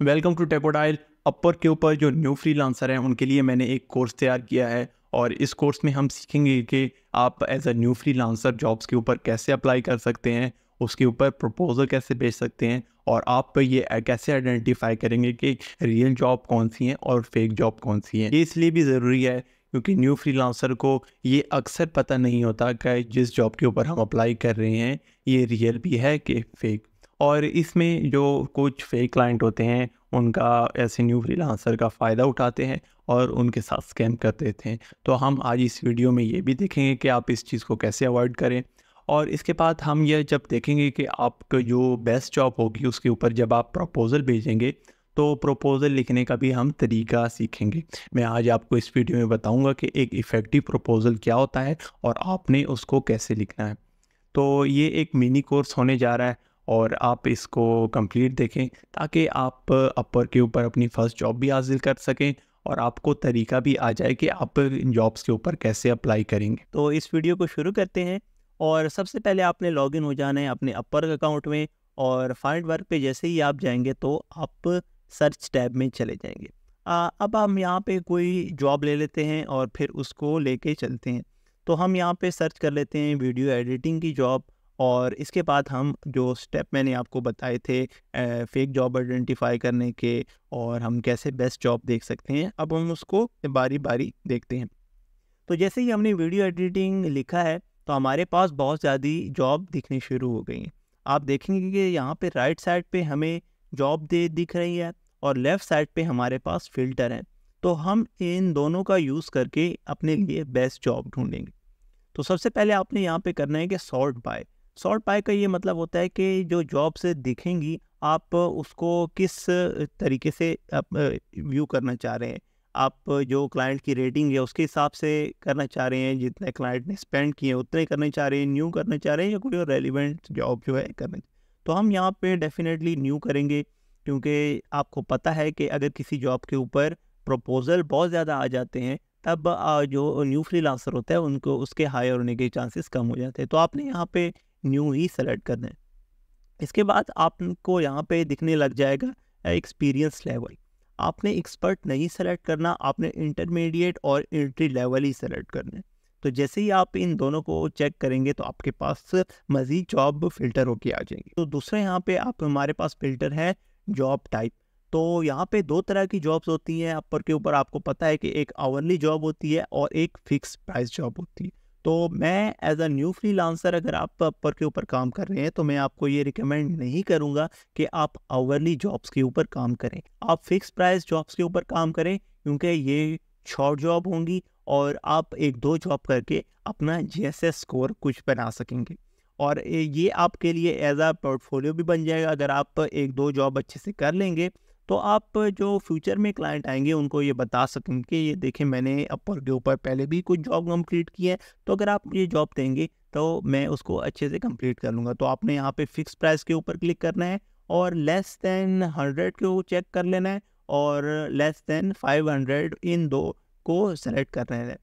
Welcome to टेपोडाइल अपर के ऊपर जो न्यू फ्रीलांसर हैं, उनके लिए मैंने एक कोर्स तैयार किया है और इस कोर्स में हम सीखेंगे कि आप as a new freelancer jobs के ऊपर कैसे अप्लाई कर सकते हैं, उसके ऊपर प्रपोजल कैसे भेज सकते हैं और आप ये कैसे आइडेंटिफाई करेंगे कि रियल जॉब कौन सी हैं और फेक जॉब कौन सी हैं। ये इसलिए भी ज़रूरी है क्योंकि न्यू फ्रीलांसर को ये अक्सर पता नहीं होता कि जिस जॉब के ऊपर हम अप्लाई कर रहे हैं, ये रियल भी है कि फेक और इसमें जो कुछ फेक क्लाइंट होते हैं, उनका ऐसे न्यू फ्रीलांसर का फ़ायदा उठाते हैं और उनके साथ स्कैम कर देते हैं। तो हम आज इस वीडियो में ये भी देखेंगे कि आप इस चीज़ को कैसे अवॉइड करें। और इसके बाद हम ये जब देखेंगे कि आपका जो बेस्ट जॉब होगी, उसके ऊपर जब आप प्रपोज़ल भेजेंगे तो प्रपोज़ल लिखने का भी हम तरीका सीखेंगे। मैं आज आपको इस वीडियो में बताऊँगा कि एक इफ़ेक्टिव प्रपोज़ल क्या होता है और आपने उसको कैसे लिखना है। तो ये एक मिनी कोर्स होने जा रहा है। और आप इसको कंप्लीट देखें ताकि आप अपर के ऊपर अपनी फ़र्स्ट जॉब भी हासिल कर सकें और आपको तरीका भी आ जाए कि आप इन जॉब्स के ऊपर कैसे अप्लाई करेंगे। तो इस वीडियो को शुरू करते हैं और सबसे पहले आपने लॉगिन हो जाना है अपने अपर अकाउंट में और फाइंड वर्क पे जैसे ही आप जाएँगे तो आप सर्च टैब में चले जाएँगे। आ, अब हम यहाँ पे कोई जॉब ले लेते हैं और फिर उसको लेके चलते हैं। तो हम यहाँ पे सर्च कर लेते हैं वीडियो एडिटिंग की जॉब और इसके बाद हम जो स्टेप मैंने आपको बताए थे फेक जॉब आइडेंटिफाई करने के और हम कैसे बेस्ट जॉब देख सकते हैं, अब हम उसको बारी बारी देखते हैं। तो जैसे ही हमने वीडियो एडिटिंग लिखा है तो हमारे पास बहुत ज़्यादा जॉब दिखनी शुरू हो गई हैं। आप देखेंगे कि यहाँ पे राइट साइड पे हमें जॉब दे, दिख रही है और लेफ़्ट साइड पे हमारे पास फ़िल्टर है। तो हम इन दोनों का यूज़ करके अपने लिए बेस्ट जॉब ढूंढेंगे। तो सबसे पहले आपने यहाँ पे करना है कि सॉर्ट बाय सॉर्ट बाय का ये मतलब होता है कि जो जॉब से दिखेंगी, आप उसको किस तरीके से व्यू करना चाह रहे हैं? आप जो क्लाइंट की रेटिंग है उसके हिसाब से करना चाह रहे हैं, जितने क्लाइंट ने स्पेंड किए हैं, उतने करना चाह रहे हैं, न्यू करना चाह रहे हैं या कोई और रेलिवेंट जॉब जो है करना? तो हम यहाँ पे डेफिनेटली न्यू करेंगे, क्योंकि आपको पता है कि अगर किसी जॉब के ऊपर प्रपोज़ल बहुत ज़्यादा आ जाते हैं, तब जो न्यू फ्री होता है, उनको उसके हायर होने के चांसेस कम हो जाते हैं। तो आपने यहाँ पे न्यू ही सेलेक्ट करना है इसके बाद आपको यहाँ पे दिखने लग जाएगा एक्सपीरियंस लेवल आपने एक्सपर्ट नहीं सेलेक्ट करना, आपने इंटरमीडिएट और एंट्री लेवल ही सेलेक्ट करना तो जैसे ही आप इन दोनों को चेक करेंगे तो आपके पास मज़ीद जॉब फ़िल्टर होके आ जाएँगे। तो दूसरा यहाँ पे आप, हमारे पास फ़िल्टर है जॉब टाइप तो यहाँ पे दो तरह की जॉब्स होती हैं। अपर के ऊपर आपको पता है कि एक आवरली जॉब होती है और एक फिक्स प्राइस जॉब होती है। तो मैं as a new freelancer अगर आप अपर के ऊपर काम कर रहे हैं तो मैं आपको ये रिकमेंड नहीं करूँगा कि आप आवरली जॉब्स के ऊपर काम करें। आप फिक्स प्राइस जॉब्स के ऊपर काम करें, क्योंकि ये शॉर्ट जॉब होंगी और आप एक दो जॉब करके अपना जीएसएस स्कोर कुछ बना सकेंगे। और ये आपके लिए एज आ पोर्टफोलियो भी बन जाएगा। अगर आप एक दो जॉब अच्छे से कर लेंगे तो आप जो फ्यूचर में क्लाइंट आएँगे, उनको ये बता सकेंगे कि ये देखें मैंने अपर के ऊपर पहले भी कुछ जॉब कंप्लीट की है तो अगर आप ये जॉब देंगे तो मैं उसको अच्छे से कंप्लीट कर लूँगा। तो आपने यहाँ पे फिक्स प्राइस के ऊपर क्लिक करना है और लेस देन हंड्रेड को चेक कर लेना है और लेस देन फाइव हंड्रेड इन दो को सेलेक्ट करना है।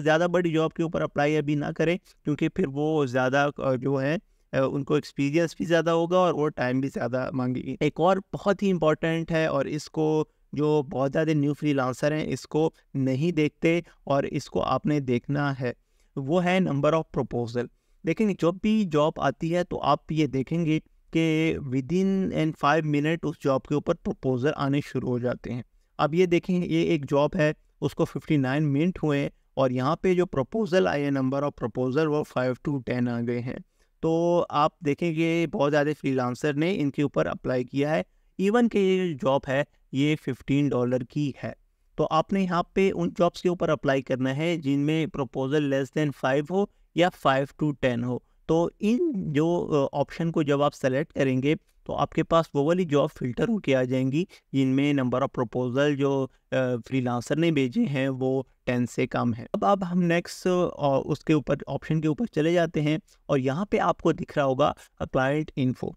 ज़्यादा बड़ी जॉब के ऊपर अप्लाई अभी ना करें, क्योंकि फिर वो ज़्यादा जो है उनको एक्सपीरियंस भी ज़्यादा होगा और वो टाइम भी ज़्यादा मांगेगी। एक और बहुत ही इंपॉर्टेंट है और इसको जो बहुत ज़्यादा न्यू फ्री हैं, इसको नहीं देखते और इसको आपने देखना है, वो है नंबर ऑफ़ प्रपोजल लेकिन जब भी जॉब आती है तो आप ये देखेंगे कि within and five minute उस जॉब के ऊपर प्रपोज़ल आने शुरू हो जाते हैं। अब ये देखें ये एक जॉब है, उसको 59 मिनट हुए और यहाँ पे जो प्रपोज़ल आए नंबर ऑफ़ प्रपोज़ल वो फाइव टू टेन आ गए हैं। तो आप देखेंगे बहुत ज़्यादा फ्रीलांसर ने इनके ऊपर अप्लाई किया है। इवन के ये जॉब है, ये फिफ्टीन डॉलर की है। तो आपने यहाँ पे उन जॉब्स के ऊपर अप्लाई करना है जिनमें प्रपोजल लेस देन फाइव हो या फाइव टू टेन हो। तो इन जो ऑप्शन को जब आप सेलेक्ट करेंगे तो आपके पास वो वाली जॉब फ़िल्टर होके आ जाएँगी, जिनमें नंबर ऑफ़ प्रपोज़ल जो फ्रीलांसर ने भेजे हैं, वो टेन से कम है। अब अब हम नेक्स्ट उसके ऊपर, ऑप्शन के ऊपर चले जाते हैं और यहाँ पे आपको दिख रहा होगा, क्लाइंट इन्फो।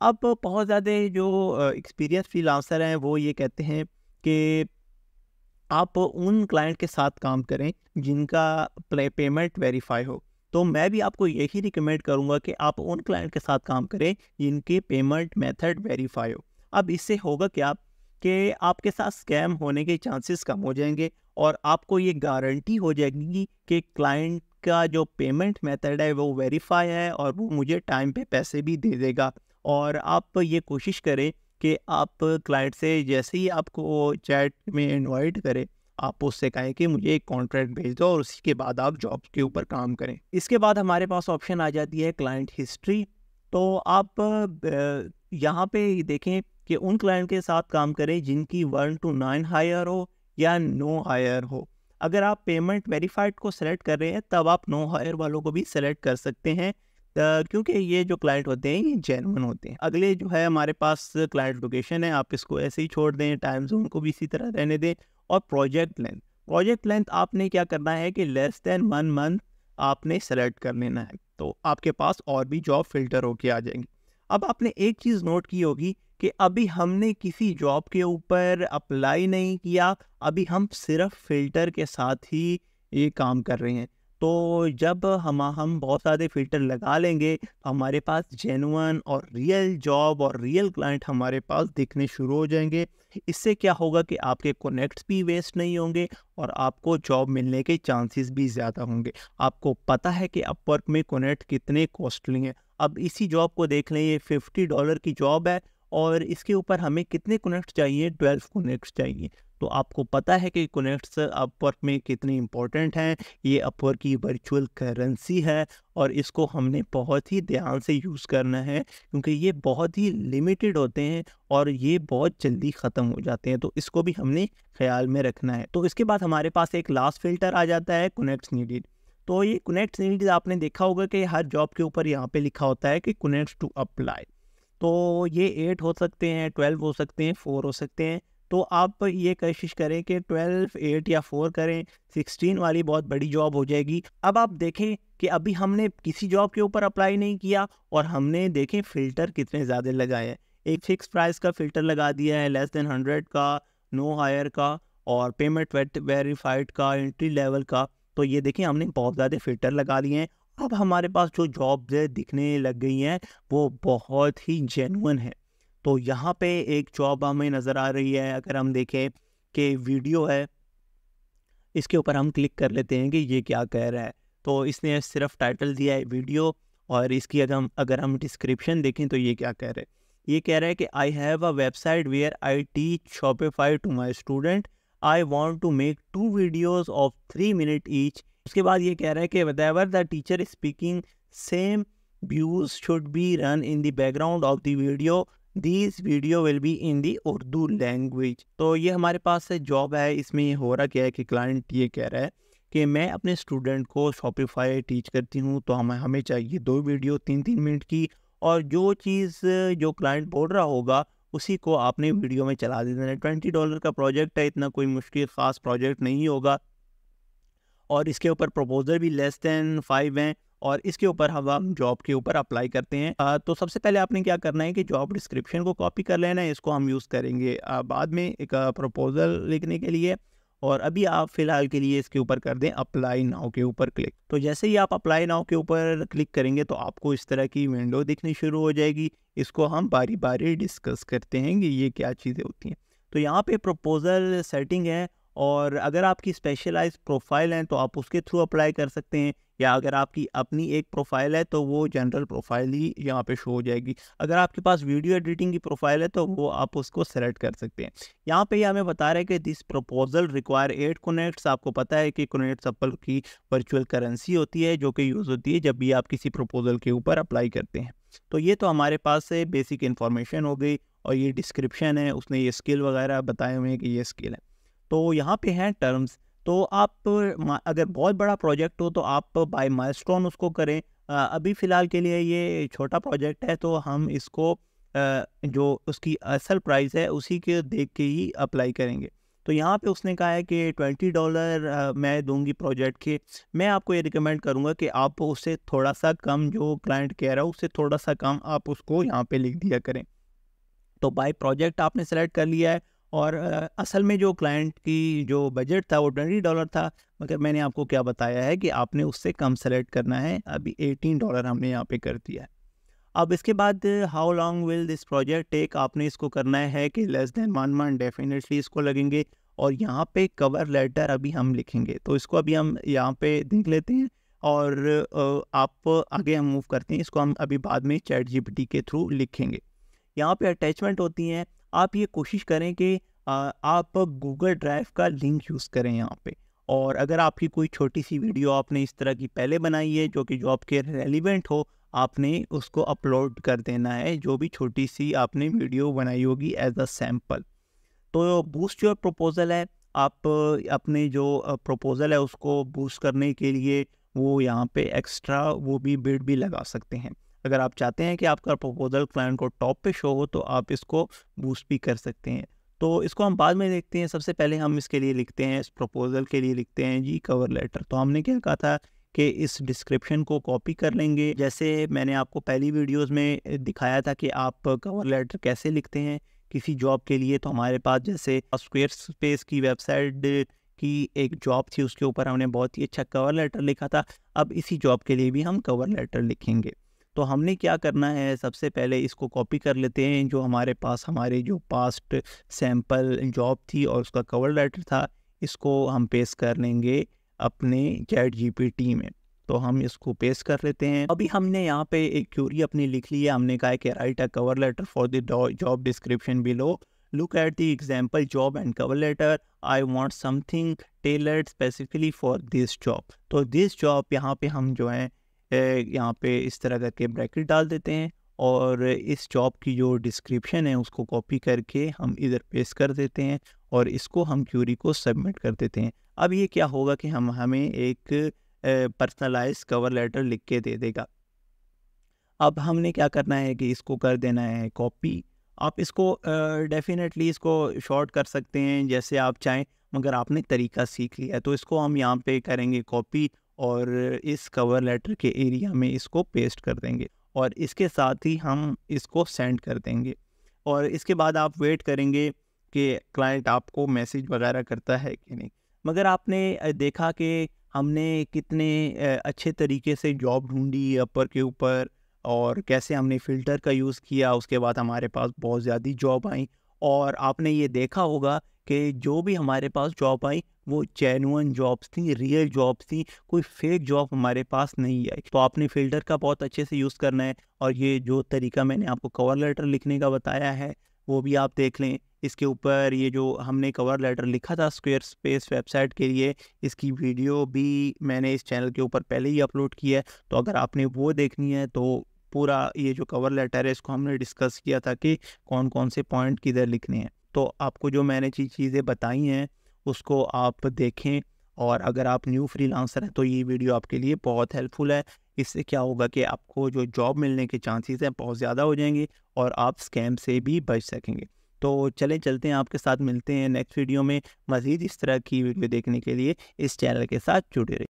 अब बहुत ज़्यादा जो एक्सपीरियंस फ्रीलांसर हैं, वो ये कहते हैं कि आप उन क्लाइंट के साथ काम करें, जिनका पेमेंट वेरीफाई हो। तो मैं भी आपको यही रिकमेंड करूँगा कि आप उन क्लाइंट के साथ काम करें, जिनके पेमेंट मेथड वेरीफाई हो। अब इससे होगा क्या कि आपके साथ स्कैम होने के चांसेस कम हो जाएँगे और आपको ये गारंटी हो जाएगी कि क्लाइंट का जो पेमेंट मेथड है वो वेरीफाई है और वो मुझे टाइम पे पैसे भी दे देगा। और आप ये कोशिश करें कि आप क्लाइंट से जैसे ही आपको चैट में इनवाइट करें आप उससे कहें कि मुझे एक कॉन्ट्रैक्ट भेज दो और उसी के बाद आप जॉब के ऊपर काम करें। इसके बाद हमारे पास ऑप्शन आ जाती है क्लाइंट हिस्ट्री तो आप यहाँ पे देखें कि उन क्लाइंट के साथ काम करें जिनकी वन टू नाइन हायर हो या नो हायर हो। अगर आप पेमेंट वेरीफाइड को सेलेक्ट कर रहे हैं, तब आप नो हायर वालों को भी सेलेक्ट कर सकते हैं। क्योंकि ये जो क्लाइंट होते हैं, ये जेनवन होते हैं। अगले जो है हमारे पास क्लाइंट लोकेशन है, आप इसको ऐसे ही छोड़ दें टाइम जोन को भी इसी तरह रहने दें और प्रोजेक्ट लेंथ प्रोजेक्ट लेंथ आपने क्या करना है कि लेस देन वन मंथ आपने सेलेक्ट कर लेना है। तो आपके पास और भी जॉब फ़िल्टर होके आ जाएँगे। अब आपने एक चीज़ नोट की होगी कि अभी हमने किसी जॉब के ऊपर अप्लाई नहीं किया, अभी हम सिर्फ़ फ़िल्टर के साथ ही ये काम कर रहे हैं। तो जब हम हम बहुत सारे फ़िल्टर लगा लेंगे तो हमारे पास जेनुअन और रियल जॉब और रियल क्लाइंट हमारे पास दिखने शुरू हो जाएँगे। इससे क्या होगा कि आपके कनेक्ट्स भी वेस्ट नहीं होंगे और आपको जॉब मिलने के चांसेस भी ज़्यादा होंगे। आपको पता है कि अपवर्क में कनेक्ट कितने कॉस्टली हैं। अब इसी जॉब को देख लें, ये फिफ्टी डॉलर की जॉब है और इसके ऊपर हमें कितने कनेक्ट चाहिए? ट्वेल्व कनेक्ट चाहिए। तो आपको पता है कि कनेक्ट्स अपवर्क में कितने इंपॉर्टेंट हैं। ये अपवर्क की वर्चुअल करेंसी है और इसको हमने बहुत ही ध्यान से यूज़ करना है क्योंकि ये बहुत ही लिमिटेड होते हैं और ये बहुत जल्दी ख़त्म हो जाते हैं। तो इसको भी हमने ख्याल में रखना है। तो इसके बाद हमारे पास एक लास्ट फ़िल्टर आ जाता है कनेक्ट्स नीडिड तो ये कनेक्ट्स नीडिड आपने देखा होगा कि हर जॉब के ऊपर यहाँ पे लिखा होता है कि कनेक्ट्स टू अप्लाई तो ये एट हो सकते हैं ट्वेल्व हो सकते हैं फोर हो सकते हैं। तो आप ये कोशिश करें कि ट्वेल्व एट या फोर करें सिक्सटीन वाली बहुत बड़ी जॉब हो जाएगी। अब आप देखें कि अभी हमने किसी जॉब के ऊपर अप्लाई नहीं किया और हमने देखें फ़िल्टर कितने ज़्यादा लगाए हैं। एक फिक्स प्राइस का फ़िल्टर लगा दिया है लेस देन हंड्रेड का नो हायर का और पेमेंट वेरीफाइड का एंट्री लेवल का। तो ये देखें हमने बहुत ज़्यादा फ़िल्टर लगा दिए हैं। अब हमारे पास जो जॉब दिखने लग गई हैं, वो बहुत ही जेनुअन है। तो यहाँ पे एक जॉब हमें नज़र आ रही है, अगर हम देखें कि वीडियो है, इसके ऊपर हम क्लिक कर लेते हैं कि ये क्या कह रहा है। तो इसने सिर्फ़ टाइटल दिया है वीडियो और इसकी अगर हम अगर हम डिस्क्रिप्शन देखें तो ये क्या कह रहे हैं। ये कह रहा है कि I have a website where I teach Shopify to my student I want to make two videos of three minute each उसके बाद ये कह रहा है कि what the teacher speaking same views should be run in the background of the video this video will be in the Urdu language तो ये हमारे पास से जॉब है, इसमें ये हो रहा क्या है कि क्लाइंट ये कह रहा है कि मैं अपने स्टूडेंट को शॉपिफाई टीच करती हूँ तो हमें हमें चाहिए दो वीडियो तीन तीन मिनट की, और जो चीज़, जो क्लाइंट बोल रहा होगा, उसी को आपने वीडियो में चला देना। है ट्वेंटी डॉलर का प्रोजेक्ट है, इतना कोई मुश्किल ख़ास प्रोजेक्ट नहीं होगा। और इसके ऊपर प्रपोजल भी लेस दैन फाइव हैं और इसके ऊपर हम हम जॉब के ऊपर अप्लाई करते हैं। आ, तो सबसे पहले आपने क्या करना है कि जॉब डिस्क्रिप्शन को कॉपी कर लेना है इसको हम यूज़ करेंगे। आ, बाद में एक प्रपोज़ल लिखने के लिए और अभी आप फ़िलहाल के लिए इसके ऊपर कर दें अप्लाई नाउ के ऊपर क्लिक तो जैसे ही आप अप्लाई नाउ के ऊपर क्लिक करेंगे तो आपको इस तरह की विंडो दिखनी शुरू हो जाएगी। इसको हम बारी बारी डिस्कस करते हैं कि ये क्या चीज़ें होती हैं। तो यहाँ पे प्रपोज़ल सेटिंग है और अगर आपकी स्पेशलाइज प्रोफ़ाइल है तो आप उसके थ्रू अप्लाई कर सकते हैं, या अगर आपकी अपनी एक प्रोफ़ाइल है तो वो जनरल प्रोफ़ाइल ही यहाँ पे शो हो जाएगी। अगर आपके पास वीडियो एडिटिंग की प्रोफ़ाइल है तो वो आप उसको सेलेक्ट कर सकते हैं। यहाँ पे हमें बता रहे हैं कि this proposal require eight connects आपको पता है कि कनेक्ट्स एप्पल की वर्चुअल करेंसी होती है, जो कि यूज़ होती है जब भी आप किसी प्रपोजल के ऊपर अप्लाई करते हैं। तो ये तो हमारे पास से बेसिक इन्फॉर्मेशन हो गई, और ये डिस्क्रिप्शन है, उसने ये स्किल वगैरह बताए हुए हैं कि ये स्किल है। तो यहाँ पे हैं टर्म्स तो आप अगर बहुत बड़ा प्रोजेक्ट हो तो आप बाय माइलस्टोन उसको करें। अभी फ़िलहाल के लिए ये छोटा प्रोजेक्ट है तो हम इसको जो उसकी असल प्राइस है, उसी के देख के ही अप्लाई करेंगे। तो यहाँ पे उसने कहा है कि ट्वेंटी डॉलर मैं दूँगी प्रोजेक्ट के। मैं आपको ये रिकमेंड करूँगा कि आप उससे थोड़ा सा कम, जो क्लाइंट कह रहा है उससे थोड़ा सा कम आप उसको यहाँ पे लिख दिया करें। तो बाय प्रोजेक्ट आपने सेलेक्ट कर लिया है और असल में जो क्लाइंट की जो बजट था वो ट्वेंटी डॉलर था, मगर मैंने आपको क्या बताया है कि आपने उससे कम सेलेक्ट करना है, अभी एटीन डॉलर हमने यहाँ पे कर दिया है। अब इसके बाद how long will this project take आपने इसको करना है कि less than one month definitely इसको लगेंगे और यहाँ पे कवर लेटर अभी हम लिखेंगे। तो इसको अभी हम यहाँ पे देख लेते हैं और आप आगे हम मूव करते हैं, इसको हम अभी बाद में चैट जीपीटी के थ्रू लिखेंगे। यहाँ पे अटैचमेंट होती हैं आप ये कोशिश करें कि आप गूगल ड्राइव का लिंक यूज़ करें यहाँ पे। और अगर आपकी कोई छोटी सी वीडियो आपने इस तरह की पहले बनाई है, जो कि जॉब के रेलिवेंट हो, आपने उसको अपलोड कर देना है, जो भी छोटी सी आपने वीडियो बनाई होगी एज अ सैंपल तो बूस्ट योर प्रपोज़ल है। आप अपने जो प्रपोज़ल है उसको बूस्ट करने के लिए वो यहाँ पे एक्स्ट्रा वो भी बिड भी लगा सकते हैं। अगर आप चाहते हैं कि आपका प्रपोजल क्लाइंट को टॉप पे शो हो तो आप इसको बूस्ट भी कर सकते हैं। तो इसको हम बाद में देखते हैं। सबसे पहले हम इसके लिए लिखते हैं, इस प्रपोज़ल के लिए लिखते हैं जी कवर लेटर तो हमने क्या कहा था कि इस डिस्क्रिप्शन को कॉपी कर लेंगे। जैसे मैंने आपको पहली वीडियोस में दिखाया था कि आप कवर लेटर कैसे लिखते हैं किसी जॉब के लिए तो हमारे पास जैसे स्क्वेयर स्पेस की वेबसाइट की एक जॉब थी, उसके ऊपर हमने बहुत ही अच्छा कवर लेटर लिखा था। अब इसी जॉब के लिए भी हम कवर लेटर लिखेंगे। तो हमने क्या करना है? सबसे पहले इसको कॉपी कर लेते हैं, जो हमारे पास, हमारे जो पास्ट सैंपल जॉब थी और उसका कवर लेटर था, इसको हम पेश कर लेंगे अपने चैट जीपीटी में। तो हम इसको पेश कर लेते हैं। अभी हमने यहाँ पे एक क्यूरी अपनी लिख ली है। हमने कहा है कि write a cover letter for the job description below look at the example job and cover letter. I want something tailored specifically for this job. तो this job यहाँ पे हम जो है यहाँ पे इस तरह करके ब्रैकेट डाल देते हैं और इस जॉब की जो डिस्क्रिप्शन है उसको कॉपी करके हम इधर पेस्ट कर देते हैं और इसको हम क्यूरी को सबमिट कर देते हैं। अब ये क्या होगा कि हम, हमें एक पर्सनलाइज कवर लेटर लिख के दे देगा। अब हमने क्या करना है कि इसको कर देना है कॉपी आप इसको डेफिनेटली इसको शॉर्ट कर सकते हैं, जैसे आप चाहें, मगर आपने तरीका सीख लिया तो इसको हम यहाँ पे करेंगे कॉपी और इस कवर लेटर के एरिया में इसको पेस्ट कर देंगे और इसके साथ ही हम इसको सेंड कर देंगे। और इसके बाद आप वेट करेंगे कि क्लाइंट आपको मैसेज वगैरह करता है कि नहीं। मगर आपने देखा कि हमने कितने अच्छे तरीके से जॉब ढूंढी अपर के ऊपर और कैसे हमने फ़िल्टर का यूज़ किया, उसके बाद हमारे पास बहुत ज़्यादा जॉब आई। और आपने ये देखा होगा कि जो भी हमारे पास जॉब आई वो जेनुअन जॉब्स थी रियल जॉब्स थी, कोई फेक जॉब हमारे पास नहीं आई। तो आपने फ़िल्टर का बहुत अच्छे से यूज़ करना है और ये जो तरीका मैंने आपको कवर लेटर लिखने का बताया है, वो भी आप देख लें। इसके ऊपर ये जो हमने कवर लेटर लिखा था स्क्वेयर स्पेस वेबसाइट के लिए, इसकी वीडियो भी मैंने इस चैनल के ऊपर पहले ही अपलोड की है। तो अगर आपने वो देखनी है तो पूरा ये जो कवर लेटर है, इसको हमने डिस्कस किया था कि कौन कौन से पॉइंट किधर लिखने हैं। तो आपको जो मैंने चीज़ें बताई हैं उसको आप देखें और अगर आप न्यू फ्रीलांसर हैं तो ये वीडियो आपके लिए बहुत हेल्पफुल है। इससे क्या होगा कि आपको जो जॉब मिलने के चांसेस हैं बहुत ज़्यादा हो जाएँगे और आप स्कैम से भी बच सकेंगे। तो चले, चलते हैं आपके साथ, मिलते हैं नेक्स्ट वीडियो में। मज़ीद इस तरह की वीडियो देखने के लिए इस चैनल के साथ जुड़े रहिए।